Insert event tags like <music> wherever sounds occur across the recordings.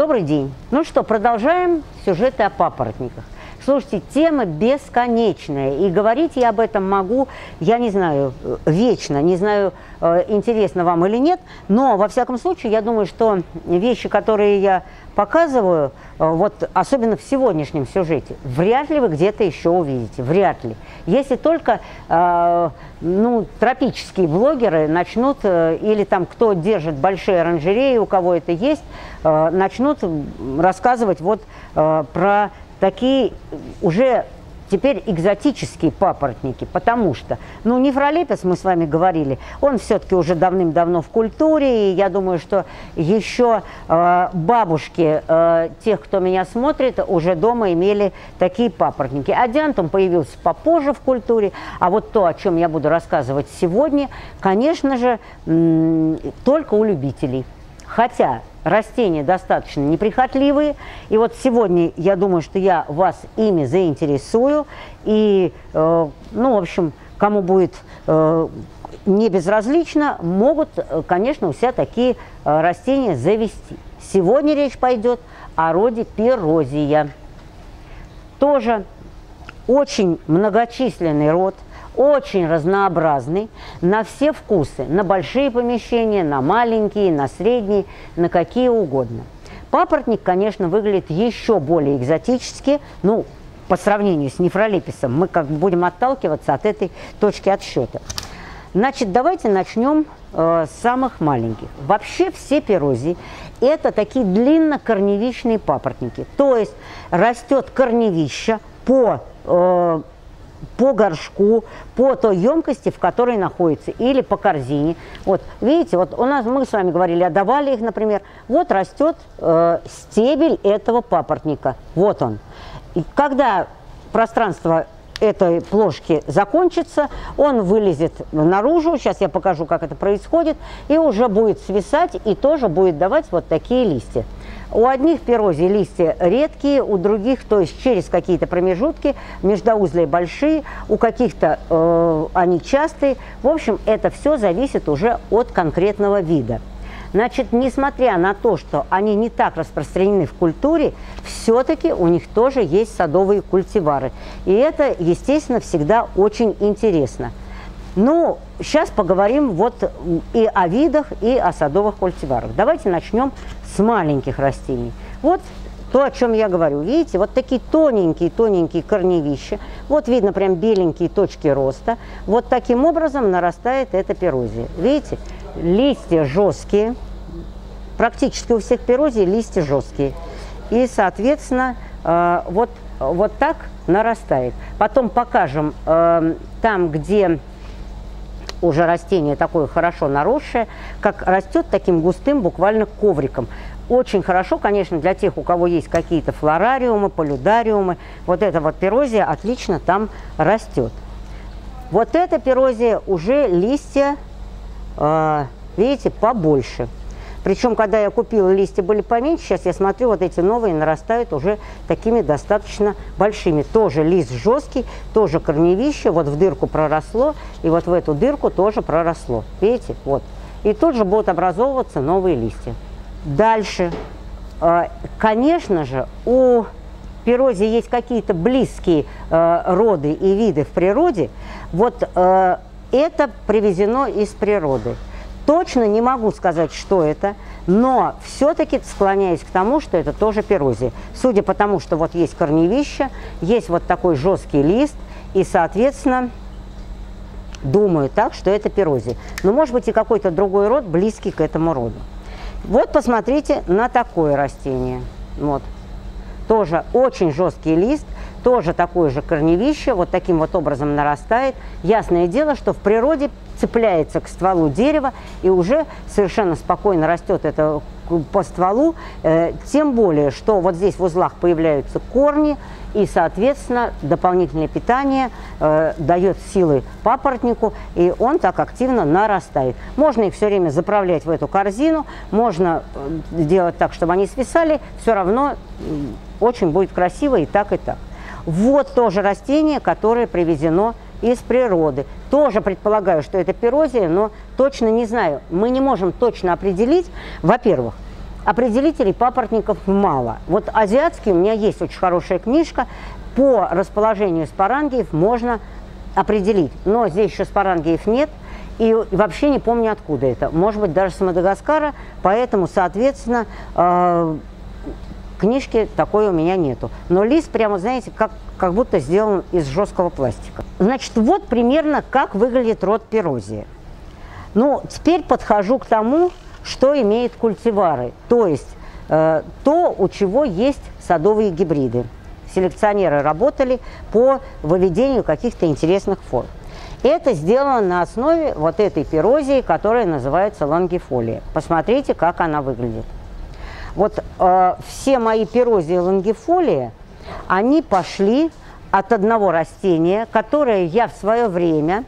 Добрый день. Ну что, продолжаем сюжеты о папоротниках. Слушайте, тема бесконечная, и говорить я об этом могу, я не знаю, вечно, не знаю, э, интересно вам или нет, но, во всяком случае, я думаю, что вещи, которые я показываю, э, вот особенно в сегодняшнем сюжете, вряд ли вы где-то еще увидите, вряд ли. Если только э, ну, тропические блогеры начнут, э, или там кто держит большие оранжереи, у кого это есть, э, начнут рассказывать вот э, про такие уже теперь экзотические папоротники, потому что, ну, нефролепис, мы с вами говорили, он все-таки уже давным-давно в культуре, и я думаю, что еще э, бабушки э, тех, кто меня смотрит, уже дома имели такие папоротники. Адиантум появился попозже в культуре, а вот то, о чем я буду рассказывать сегодня, конечно же, только у любителей. Хотя растения достаточно неприхотливые. И вот сегодня я думаю, что я вас ими заинтересую. И, э, ну, в общем, кому будет э, не безразлично, могут, э, конечно, у себя такие э, растения завести. Сегодня речь пойдет о роде пирозия. Тоже очень многочисленный род – очень разнообразный на все вкусы, на большие помещения, на маленькие, на средние, на какие угодно. Папоротник, конечно, выглядит еще более экзотически, ну, по сравнению с нефролиписом. Мы как будем отталкиваться от этой точки отсчета. Значит, давайте начнем э, с самых маленьких. Вообще все пирозии – это такие длиннокорневищные папоротники. То есть растет корневище по э, по горшку, по той емкости, в которой находится, или по корзине. Вот, видите, вот у нас, мы с вами говорили, отдавали их, например. Вот растет э, стебель этого папоротника. Вот он. И когда пространство этой плошки закончится, он вылезет наружу, сейчас я покажу, как это происходит, и уже будет свисать, и тоже будет давать вот такие листья. У одних пирозий листья редкие, у других, то есть через какие-то промежутки, междоузлые большие, у каких-то э, они частые. В общем, это все зависит уже от конкретного вида. Значит, несмотря на то, что они не так распространены в культуре, все-таки у них тоже есть садовые культивары. И это, естественно, всегда очень интересно. Ну, сейчас поговорим вот и о видах, и о садовых культиварах. Давайте начнем с маленьких растений. Вот то, о чем я говорю. Видите, вот такие тоненькие-тоненькие корневища. Вот видно прям беленькие точки роста. Вот таким образом нарастает эта пирозия. Видите, листья жесткие. Практически у всех пирозий листья жесткие. И, соответственно, э, вот, вот так нарастает. Потом покажем э, там, где уже растение такое хорошо наросшее, как растет таким густым буквально ковриком. Очень хорошо, конечно, для тех, у кого есть какие-то флорариумы, полюдариумы. Вот эта вот пирозия отлично там растет. Вот эта пирозия уже листья, э, видите, побольше. Причем, когда я купила, листья были поменьше. Сейчас я смотрю, вот эти новые нарастают уже такими достаточно большими. Тоже лист жесткий, тоже корневище. Вот в дырку проросло, и вот в эту дырку тоже проросло. Видите? Вот. И тут же будут образовываться новые листья. Дальше. А, конечно же, у пирози есть какие-то близкие э, роды и виды в природе. Вот э, это привезено из природы. Точно не могу сказать, что это, но все-таки склоняюсь к тому, что это тоже пирозия. Судя по тому, что вот есть корневище, есть вот такой жесткий лист, и, соответственно, думаю так, что это пирозия. Но может быть и какой-то другой род, близкий к этому роду. Вот посмотрите на такое растение. Вот. Тоже очень жесткий лист, тоже такое же корневище, вот таким вот образом нарастает. Ясное дело, что в природе цепляется к стволу дерева и уже совершенно спокойно растет это по стволу, э, тем более, что вот здесь в узлах появляются корни, и, соответственно, дополнительное питание э, дает силы папоротнику, и он так активно нарастает. Можно их все время заправлять в эту корзину, можно э, сделать так, чтобы они свисали, все равно очень будет красиво и так, и так. Вот тоже растение, которое привезено из природы. Тоже предполагаю, что это пирозия, но точно не знаю. Мы не можем точно определить, во-первых, определителей папоротников мало. Вот азиатский у меня есть очень хорошая книжка. По расположению спорангиев можно определить. Но здесь еще спорангиев нет. И вообще не помню, откуда это. Может быть, даже с Мадагаскара. Поэтому, соответственно, э, книжки такой у меня нету. Но лист прямо, знаете, как, как будто сделан из жесткого пластика. Значит, вот примерно как выглядит род пирозия. Ну, теперь подхожу к тому, что имеет культивары, то есть э, то, у чего есть садовые гибриды. Селекционеры работали по выведению каких-то интересных форм. Это сделано на основе вот этой пирозии, которая называется лангифолия. Посмотрите, как она выглядит. Вот э, все мои пирозии лангифолия, они пошли от одного растения, которое я в свое время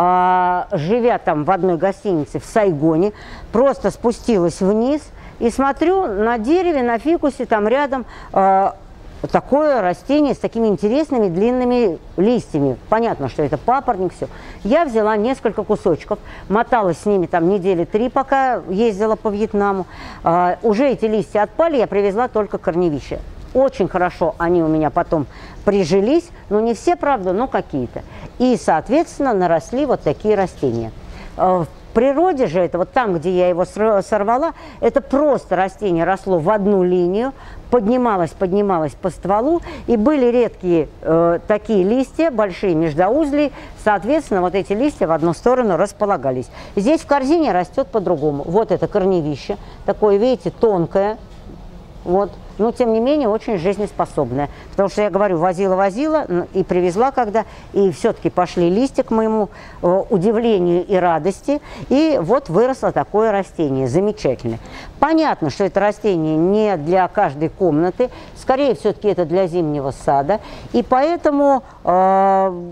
а, живя там в одной гостинице в Сайгоне, просто спустилась вниз и смотрю на дереве, на фикусе, там рядом а, такое растение с такими интересными длинными листьями. Понятно, что это папоротник, все. Я взяла несколько кусочков, моталась с ними там недели три, пока ездила по Вьетнаму. А, уже эти листья отпали, я привезла только корневища. Очень хорошо они у меня потом прижились, но не все, правда, но какие-то. И, соответственно, наросли вот такие растения. Э, в природе же это, вот там, где я его сорвала, это просто растение росло в одну линию, поднималось, поднималось по стволу, и были редкие э, такие листья, большие междоузли, соответственно, вот эти листья в одну сторону располагались. Здесь в корзине растет по-другому. Вот это корневище, такое, видите, тонкое, вот, но тем не менее очень жизнеспособная. Потому что я говорю, возила-возила и привезла когда, и все-таки пошли листья к моему э, удивлению и радости, и вот выросло такое растение, замечательное. Понятно, что это растение не для каждой комнаты, скорее все-таки это для зимнего сада, и поэтому э,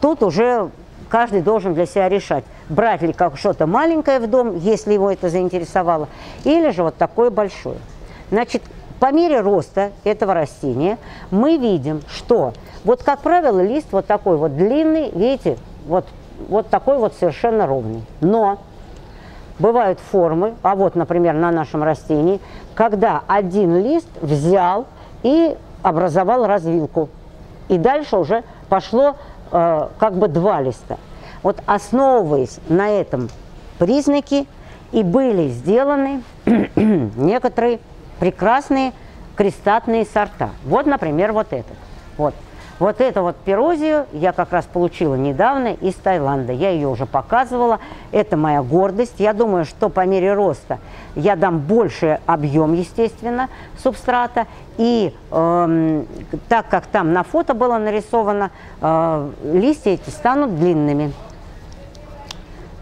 тут уже каждый должен для себя решать, брать ли как что-то маленькое в дом, если его это заинтересовало, или же вот такое большое. Значит, по мере роста этого растения мы видим, что вот, как правило, лист вот такой вот длинный, видите, вот, вот такой вот совершенно ровный. Но бывают формы, а вот, например, на нашем растении, когда один лист взял и образовал развилку. И дальше уже пошло э, как бы два листа. Вот основываясь на этом признаке, и были сделаны <clears throat> некоторые прекрасные крестатные сорта. Вот, например, вот этот. Вот. Вот эту вот пирозию я как раз получила недавно из Таиланда. Я ее уже показывала. Это моя гордость. Я думаю, что по мере роста я дам больше объем, естественно, субстрата. И э, так как там на фото было нарисовано, э, листья эти станут длинными.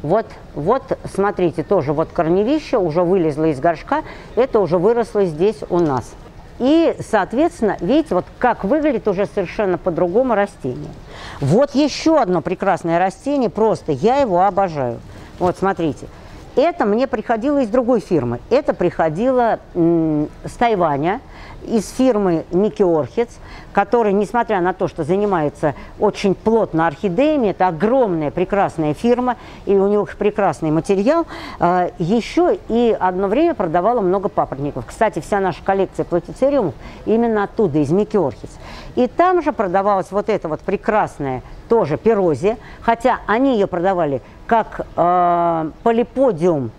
Вот, вот, смотрите, тоже вот корневище уже вылезло из горшка, это уже выросло здесь у нас. И, соответственно, видите, вот как выглядит уже совершенно по-другому растение. Вот еще одно прекрасное растение, просто я его обожаю. Вот, смотрите, это мне приходило из другой фирмы. Это приходило с Тайваня, из фирмы Микки Орхидс, который, несмотря на то, что занимается очень плотно орхидеями, это огромная прекрасная фирма, и у них прекрасный материал, э, еще и одно время продавала много папоротников. Кстати, вся наша коллекция платицериумов именно оттуда, из Микки Орхидс. И там же продавалась вот эта вот прекрасная тоже пирозия, хотя они ее продавали как э, полиподиум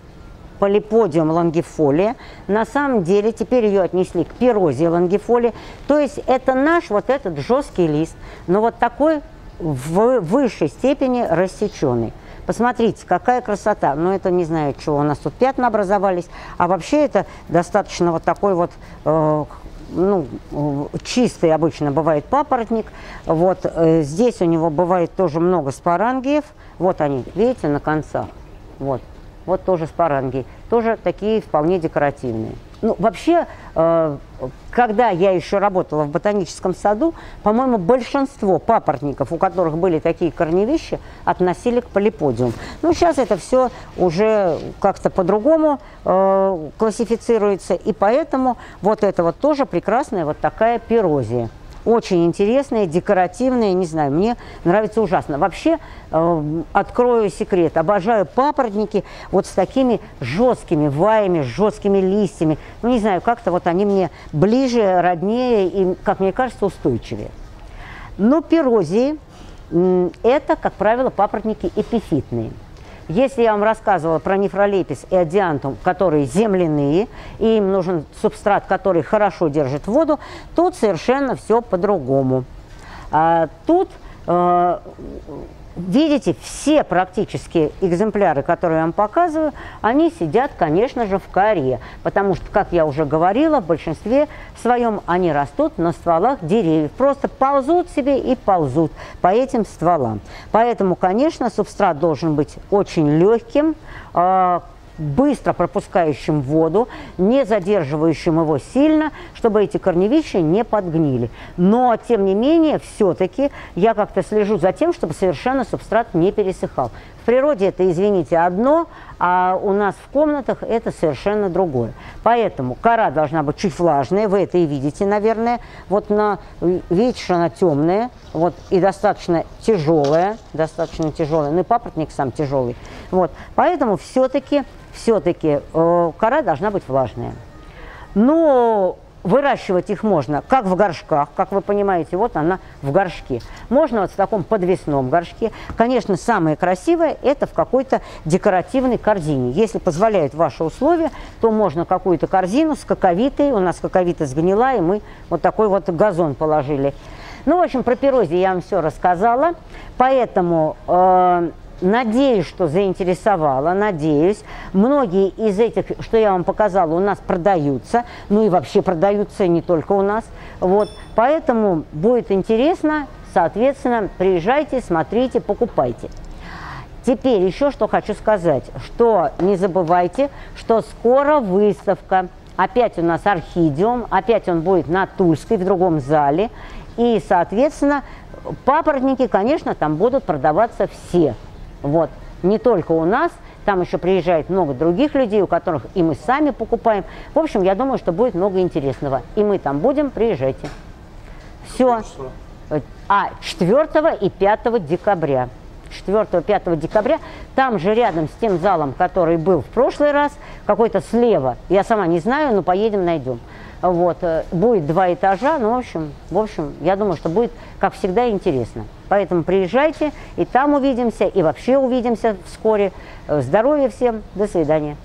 полиподиум лонгифолия. На самом деле теперь ее отнесли к пирозе лонгифолия. То есть это наш вот этот жесткий лист, но вот такой в высшей степени рассеченный. Посмотрите, какая красота. Ну, это не знаю, чего у нас тут пятна образовались. А вообще это достаточно вот такой вот, э, ну, чистый обычно бывает папоротник. Вот э, здесь у него бывает тоже много спорангиев. Вот они, видите, на концах. Вот вот тоже спаранги, тоже такие вполне декоративные. Ну, вообще, э, когда я еще работала в ботаническом саду, по-моему, большинство папоротников, у которых были такие корневища, относили к полиподиум. Ну, сейчас это все уже как-то по-другому э, классифицируется, и поэтому вот это вот тоже прекрасная вот такая пирозия. Очень интересные, декоративные, не знаю, мне нравится ужасно. Вообще, э, открою секрет, обожаю папоротники вот с такими жесткими ваями, жесткими листьями. Ну, не знаю, как-то вот они мне ближе, роднее и, как мне кажется, устойчивее. Но пирозии – это, как правило, папоротники эпифитные. Если я вам рассказывала про нефролепис и адиантум, которые земляные, и им нужен субстрат, который хорошо держит воду, тут совершенно все по-другому. А, тут э, Видите, все практически экземпляры, которые я вам показываю, они сидят, конечно же, в коре, потому что, как я уже говорила, в большинстве своем они растут на стволах деревьев, просто ползут себе и ползут по этим стволам. Поэтому, конечно, субстрат должен быть очень легким, а, быстро пропускающим воду, не задерживающим его сильно, чтобы эти корневища не подгнили. Но, тем не менее, все-таки я как-то слежу за тем, чтобы совершенно субстрат не пересыхал. В природе это, извините, одно, а у нас в комнатах это совершенно другое. Поэтому кора должна быть чуть влажная, вы это и видите, наверное. Вот на, видите, что она темная, вот, и достаточно тяжелая, достаточно тяжелая, ну и папоротник сам тяжелый. Вот, поэтому все-таки все-таки э, кора должна быть влажная. Но выращивать их можно как в горшках, как вы понимаете, вот она в горшке. Можно вот в таком подвесном горшке. Конечно, самое красивое это в какой-то декоративной корзине. Если позволяют ваши условия, то можно какую-то корзину с коковитой. У нас коковита сгнила, и мы вот такой вот газон положили. Ну, в общем, про пирози я вам все рассказала. Поэтому э, Надеюсь, что заинтересовала, надеюсь. Многие из этих, что я вам показала, у нас продаются, ну и вообще продаются не только у нас. Вот. Поэтому будет интересно, соответственно, приезжайте, смотрите, покупайте. Теперь еще что хочу сказать, что не забывайте, что скоро выставка. Опять у нас Архидиум, опять он будет на Тульской, в другом зале. И, соответственно, папоротники, конечно, там будут продаваться все. Вот. Не только у нас, там еще приезжает много других людей, у которых и мы сами покупаем. В общем, я думаю, что будет много интересного. И мы там будем, приезжайте. Все. А, 4 и 5 декабря. 4-5 декабря, там же рядом с тем залом, который был в прошлый раз, какой-то слева, я сама не знаю, но поедем, найдем. Вот, э, будет два этажа, ну, в общем, в общем, я думаю, что будет, как всегда, интересно. Поэтому приезжайте, и там увидимся, и вообще увидимся вскоре. Э, здоровья всем, до свидания.